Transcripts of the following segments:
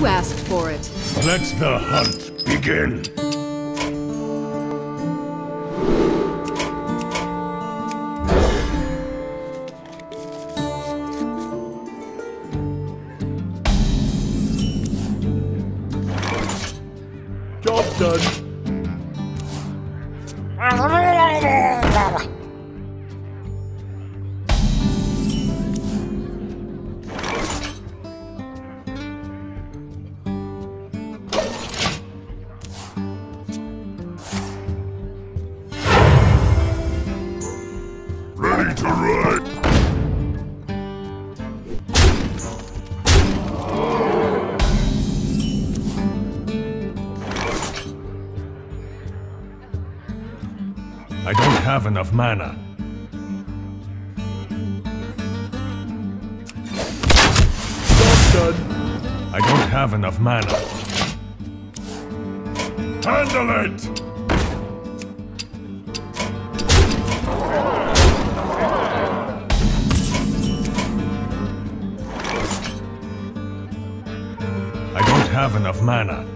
You asked for it. Let the hunt begin. Job done. I don't have enough mana. I don't have enough mana. Handle it! Have enough mana.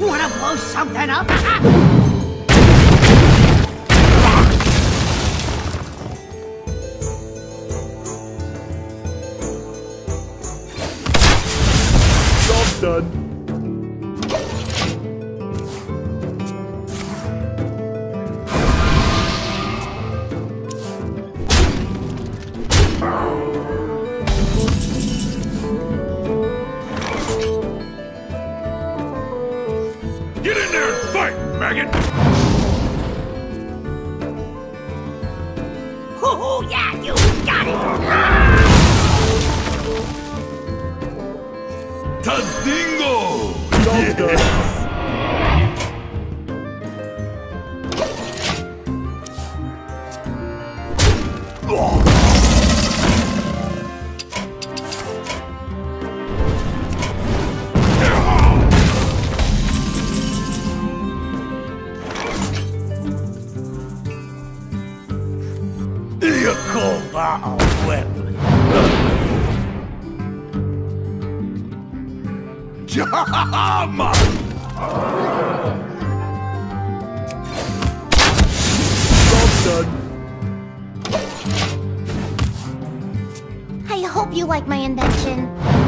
You wanna blow something up? Job done. Get in there and fight, maggot! Hoo-hoo, yeah, you got it! Tadingo! Job done. Call a weapon? I hope you like my invention.